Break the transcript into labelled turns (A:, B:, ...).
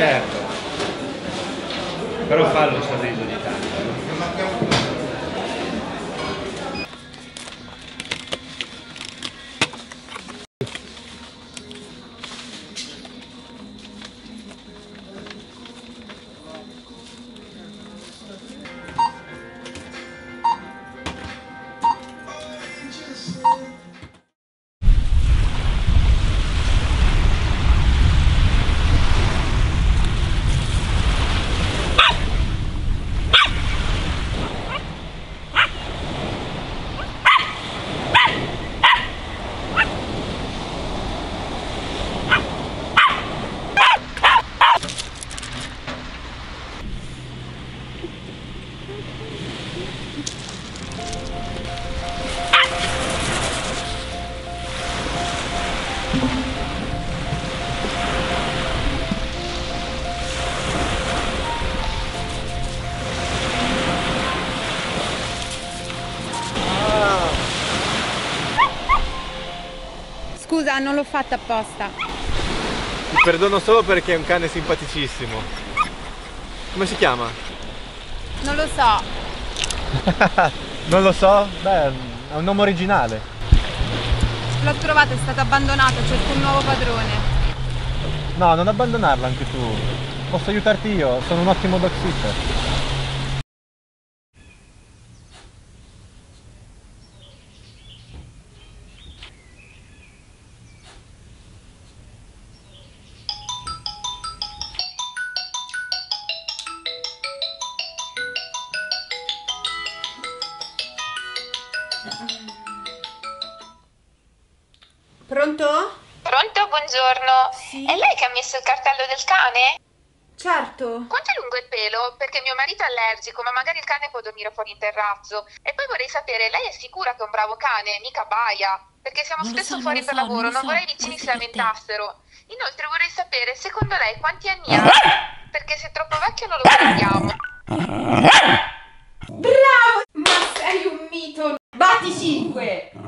A: Certo. Però fallo il sorriso di tanto.
B: Scusa, non l'ho fatta apposta.
C: Ti perdono solo perché è un cane simpaticissimo. Come si chiama?
B: Non lo so.
C: Non lo so. Beh, è un nome originale.
B: L'ho trovato, è stato abbandonato, cerco un nuovo padrone.
C: No, non abbandonarlo anche tu. Posso aiutarti io, sono un ottimo dog sitter.
B: Pronto?
D: Pronto, buongiorno.
B: Sì.
D: È lei che ha messo il cartello del cane?
B: Certo.
D: Quanto è lungo il pelo? Perché mio marito è allergico, ma magari il cane può dormire fuori in terrazzo. E poi vorrei sapere, lei è sicura che è un bravo cane, mica baia? Perché siamo
E: Non
D: spesso
E: so,
D: fuori per
E: so,
D: lavoro,
E: non
D: non
E: so.
D: vorrei i vicini si lamentassero. Inoltre vorrei sapere, secondo lei quanti anni ha? Perché se è troppo vecchio non lo prendiamo. 25